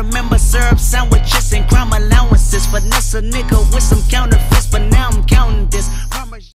remember syrup sandwiches and crime allowances. Finesse a nigga with some counterfeits,